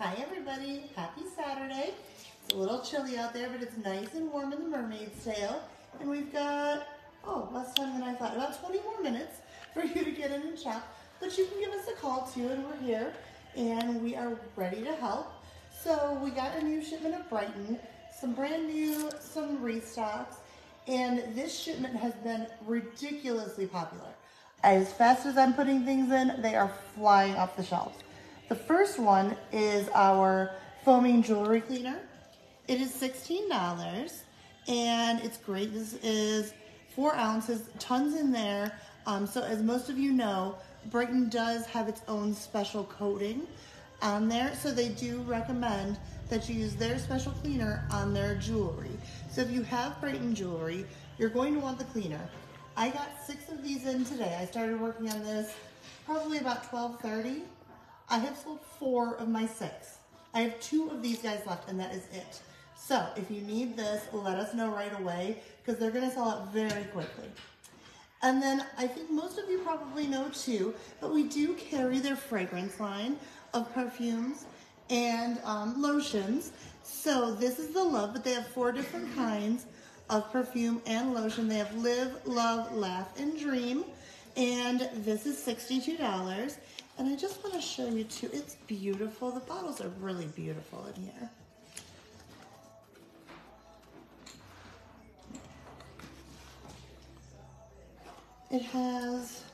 Hi everybody, happy Saturday. It's a little chilly out there, but it's nice and warm in the Mermaid's Tale. And we've got, oh, less time than I thought, about 20 more minutes for you to get in and shop. But you can give us a call too, and we're here, and we are ready to help. So we got a new shipment of Brighton, some brand new, some restocks, and this shipment has been ridiculously popular. As fast as I'm putting things in, they are flying off the shelves. The first one is our foaming jewelry cleaner. It is $16 and it's great. This is four ounces, tons in there. Um, so as most of you know, Brighton does have its own special coating on there. So they do recommend that you use their special cleaner on their jewelry. So if you have Brighton jewelry, you're going to want the cleaner. I got six of these in today. I started working on this probably about 1230. I have sold four of my six. I have two of these guys left and that is it. So if you need this, let us know right away because they're gonna sell out very quickly. And then I think most of you probably know too, but we do carry their fragrance line of perfumes and um, lotions. So this is the Love, but they have four different kinds of perfume and lotion. They have Live, Love, Laugh, and Dream. And this is $62. And I just want to show you too, it's beautiful. The bottles are really beautiful in here. It has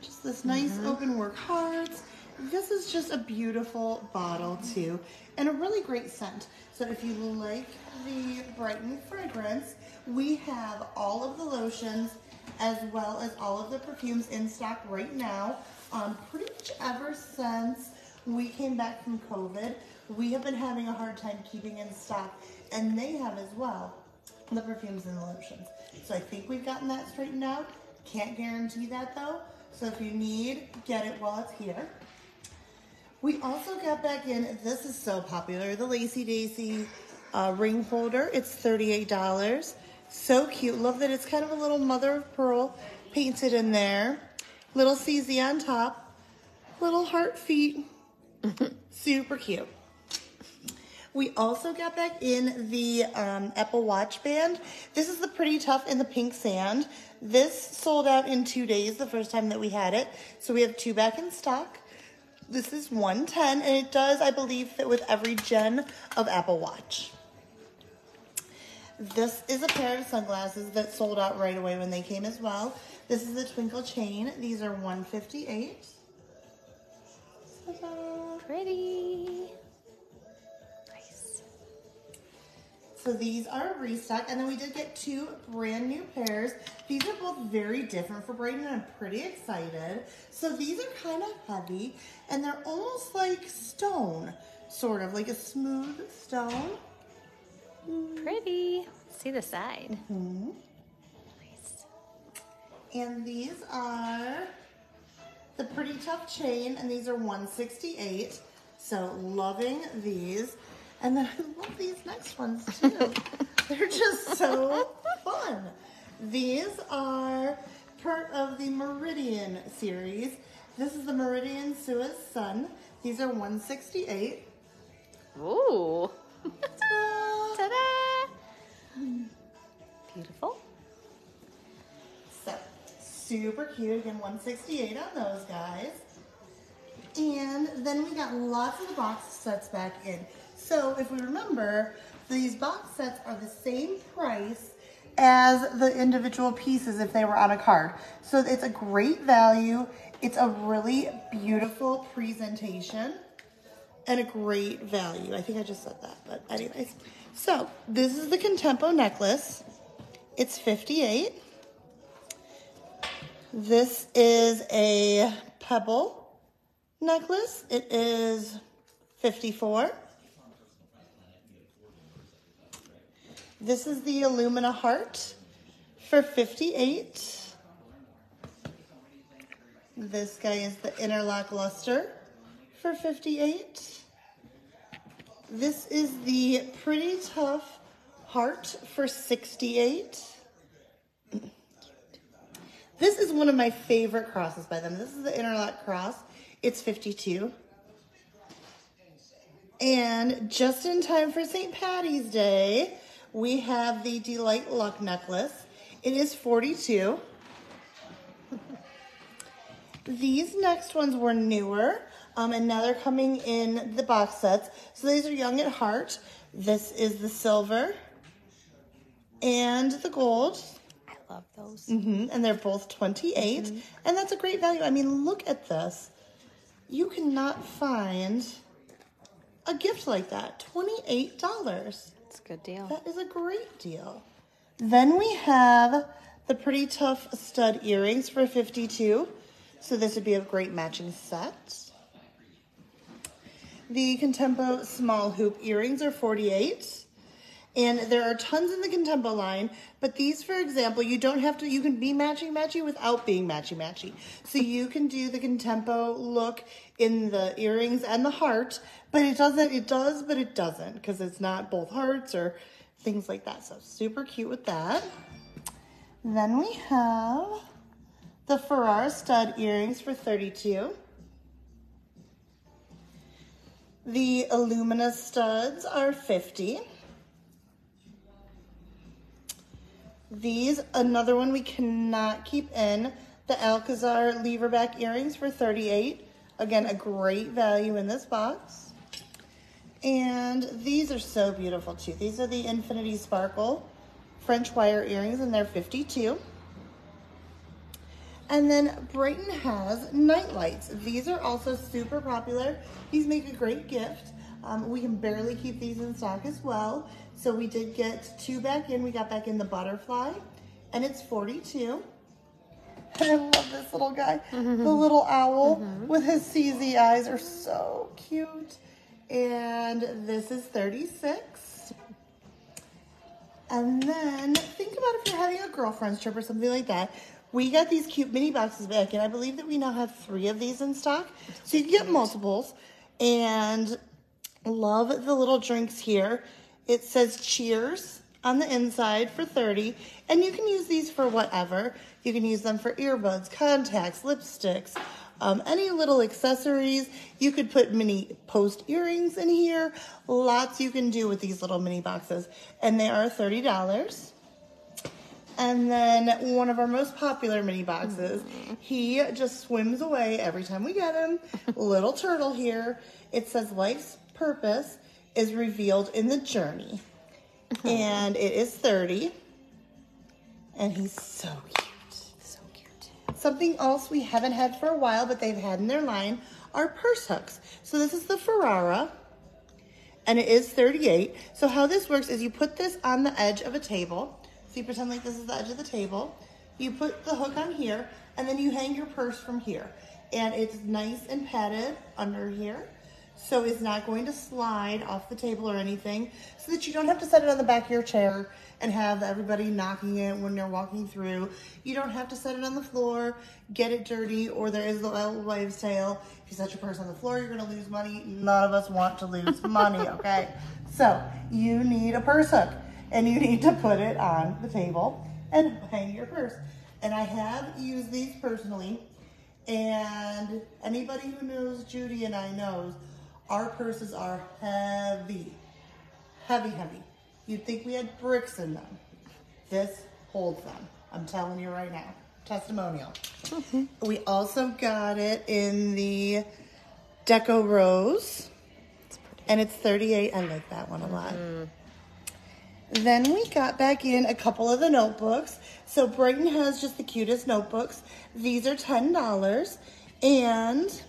just this nice mm -hmm. open work hearts. This is just a beautiful bottle too, and a really great scent. So if you like the Brighton fragrance, we have all of the lotions as well as all of the perfumes in stock right now. Um, pretty much ever since we came back from COVID, we have been having a hard time keeping in stock, and they have as well, the perfumes and the lotions. So I think we've gotten that straightened out. Can't guarantee that though. So if you need, get it while it's here. We also got back in, this is so popular, the Lacy Daisy uh, ring holder. It's $38. So cute. Love that it's kind of a little mother of pearl painted in there. Little CZ on top. Little heart feet. Super cute. We also got back in the um, Apple Watch band. This is the Pretty Tough in the pink sand. This sold out in two days the first time that we had it. So we have two back in stock. This is 110 and it does, I believe, fit with every gen of Apple Watch. This is a pair of sunglasses that sold out right away when they came as well. This is the Twinkle Chain. These are 158 Pretty. Nice. So these are a restock. And then we did get two brand new pairs. These are both very different for Brighton. I'm pretty excited. So these are kind of heavy and they're almost like stone, sort of like a smooth stone. See the side. Mm -hmm. Nice. And these are the Pretty Tough Chain, and these are 168 So loving these. And then I love these next ones too. They're just so fun. These are part of the Meridian series. This is the Meridian Suez Sun. These are 168 Ooh. Beautiful. So, super cute. Again, 168 on those guys. And then we got lots of the box sets back in. So if we remember, these box sets are the same price as the individual pieces if they were on a card. So it's a great value. It's a really beautiful presentation and a great value. I think I just said that, but anyways. So this is the Contempo necklace. It's 58. This is a pebble necklace. It is 54. This is the Illumina heart for 58. This guy is the interlock luster for 58. This is the Pretty Tough Heart for 68. This is one of my favorite crosses by them. This is the interlock cross. It's 52. And just in time for St. Patty's Day, we have the Delight Luck necklace. It is 42. These next ones were newer, um, and now they're coming in the box sets. So these are young at heart. This is the silver and the gold. I love those. hmm and they're both 28. And that's a great value. I mean, look at this. You cannot find a gift like that. $28. It's a good deal. That is a great deal. Then we have the Pretty Tough stud earrings for 52. So this would be a great matching set. The Contempo small hoop earrings are 48. And there are tons in the Contempo line, but these, for example, you don't have to, you can be matchy matchy without being matchy matchy. So you can do the Contempo look in the earrings and the heart, but it doesn't, it does, but it doesn't, because it's not both hearts or things like that. So super cute with that. Then we have the Ferrara stud earrings for 32. The Illumina studs are 50. These, another one we cannot keep in, the Alcazar leverback earrings for 38. Again, a great value in this box. And these are so beautiful too. These are the Infinity Sparkle French wire earrings and they're 52. And then Brighton has night lights. These are also super popular. These make a great gift. Um, we can barely keep these in stock as well. So we did get two back in. We got back in the butterfly and it's 42. I love this little guy. The little owl with his CZ eyes are so cute. And this is 36. And then think about if you're having a girlfriend's trip or something like that. We got these cute mini boxes back, and I believe that we now have three of these in stock. So you can get multiples. And love the little drinks here. It says cheers on the inside for 30 and you can use these for whatever. You can use them for earbuds, contacts, lipsticks, um, any little accessories. You could put mini post earrings in here. Lots you can do with these little mini boxes and they are $30. And then one of our most popular mini boxes, he just swims away every time we get him. Little turtle here. It says life's purpose is revealed in the journey. Uh-huh. And it is 30. And he's so cute. So cute. Something else we haven't had for a while, but they've had in their line are purse hooks. So this is the Ferrara, and it is 38. So how this works is you put this on the edge of a table. So you pretend like this is the edge of the table. You put the hook on here, and then you hang your purse from here. And it's nice and padded under here. So it's not going to slide off the table or anything so that you don't have to set it on the back of your chair and have everybody knocking it when you're walking through. You don't have to set it on the floor, get it dirty, or there is the old wives' tale. If you set your purse on the floor, you're gonna lose money. None of us want to lose money, okay? So you need a purse hook and you need to put it on the table and hang your purse. And I have used these personally and anybody who knows Judy and I knows our purses are heavy, heavy, heavy. You'd think we had bricks in them. This holds them. I'm telling you right now. Testimonial. We also got it in the Deco Rose. And it's 38. I like that one a lot. Mm-hmm. Then we got back in a couple of the notebooks. So Brighton has just the cutest notebooks. These are $10 and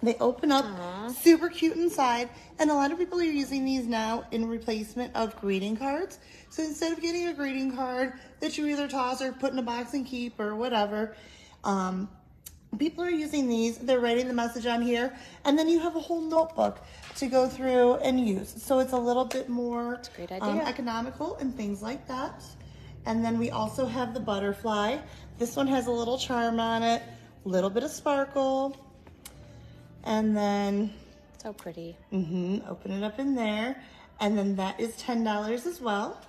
they open up super cute inside. And a lot of people are using these now in replacement of greeting cards. So instead of getting a greeting card that you either toss or put in a box and keep or whatever, um, people are using these. They're writing the message on here. And then you have a whole notebook to go through and use. So it's a little bit more um, economical and things like that. And then we also have the butterfly. This one has a little charm on it, a little bit of sparkle. And then So pretty. Mm-hmm. open it up in there. And then that is $10 as well.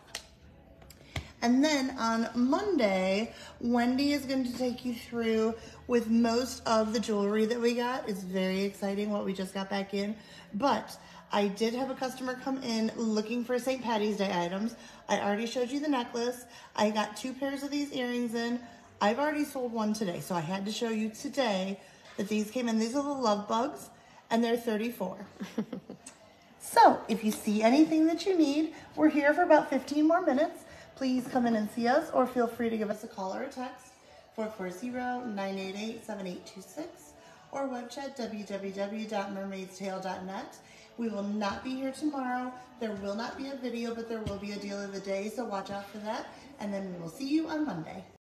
And then on Monday, Wendy is going to take you through with most of the jewelry that we got. It's very exciting what we just got back in. But I did have a customer come in looking for St. Patty's Day items. I already showed you the necklace. I got two pairs of these earrings in. I've already sold one today, so I had to show you today that these came in. These are the love bugs, and they're 34. so if you see anything that you need, we're here for about 15 more minutes. Please come in and see us, or feel free to give us a call or a text, 440-988-7826, or webchat www.mermaidstale.net. We will not be here tomorrow. There will not be a video, but there will be a deal of the day, so watch out for that. And then we will see you on Monday.